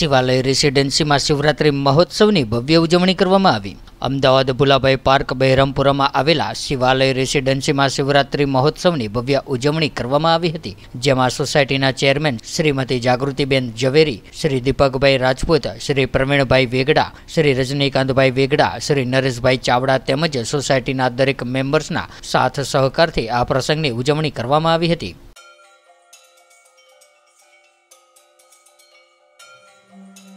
શિવાલય રેસિડેન્સીમાં શિવરાત્રી મહોત્સવની ભવ્ય ઉજવણી કરવામાં આવી અમદાવાદ ભુલાભાઈ પાર્ક બહેરમપુરામાં આવેલા શિવાલય રેસિડેન્સીમાં શિવરાત્રી મહોત્સવની ભવ્ય ઉજવણી કરવામાં આવી હતી જેમાં સોસાયટીના ચેરમેન શ્રીમતી જાગૃતિબેન ઝવેરી શ્રી દીપકભાઈ રાજપૂત શ્રી પ્રવીણભાઈ વેગડા શ્રી રજનીકાંતભાઈ વેગડા શ્રી નરેશભાઈ ચાવડા તેમજ સોસાયટીના દરેક મેમ્બર્સના સાથ સહકારથી આ પ્રસંગની ઉજવણી કરવામાં આવી હતી Thank you.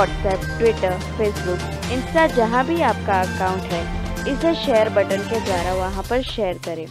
WhatsApp Twitter Facebook Insta जहाँ भी आपका अकाउंट है, इसे शेयर बटन के द्वारा वहाँ पर शेयर करें।